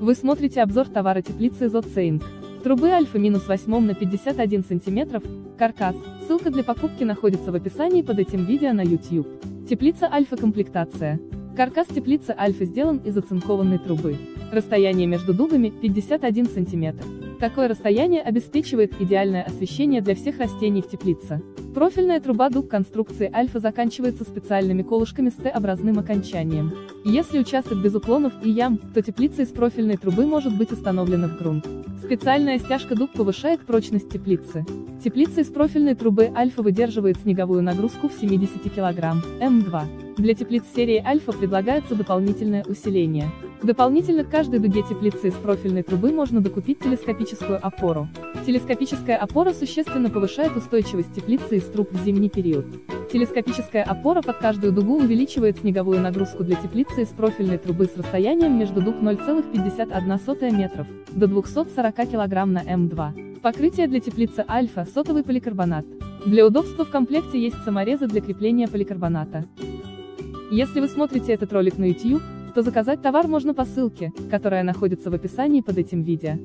Вы смотрите обзор товара теплицы Zoцейнг. Трубы альфа-8 на 51 см, каркас, ссылка для покупки находится в описании под этим видео на YouTube. Теплица альфа-комплектация. Каркас теплицы альфа сделан из оцинкованной трубы. Расстояние между дугами 51 см. Такое расстояние обеспечивает идеальное освещение для всех растений в теплице. Профильная труба дуг конструкции альфа заканчивается специальными колышками с Т-образным окончанием. Если участок без уклонов и ям, то теплица из профильной трубы может быть установлена в грунт. Специальная стяжка дуг повышает прочность теплицы. Теплица из профильной трубы альфа выдерживает снеговую нагрузку в 70 кг, М2. Для теплиц серии альфа предлагается дополнительное усиление. Дополнительно к каждой дуге теплицы из профильной трубы можно докупить телескопическую опору. Телескопическая опора существенно повышает устойчивость теплицы из труб в зимний период. Телескопическая опора под каждую дугу увеличивает снеговую нагрузку для теплицы из профильной трубы с расстоянием между дуг 0,51 метров до 240 кг на М2. Покрытие для теплицы альфа – сотовый поликарбонат. Для удобства в комплекте есть саморезы для крепления поликарбоната. Если вы смотрите этот ролик на YouTube, то заказать товар можно по ссылке, которая находится в описании под этим видео.